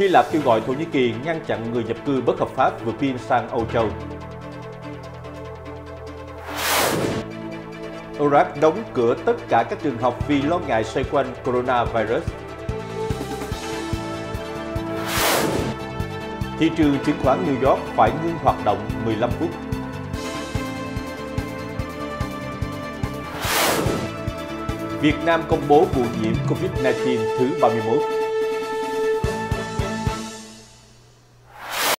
Hy Lạp kêu gọi Thổ Nhĩ Kỳ ngăn chặn người nhập cư bất hợp pháp vượt biên sang Âu Châu. Iraq đóng cửa tất cả các trường học vì lo ngại xoay quanh coronavirus. Thị trường chứng khoán New York phải ngưng hoạt động 15 phút. Việt Nam công bố vụ nhiễm COVID-19 thứ 31.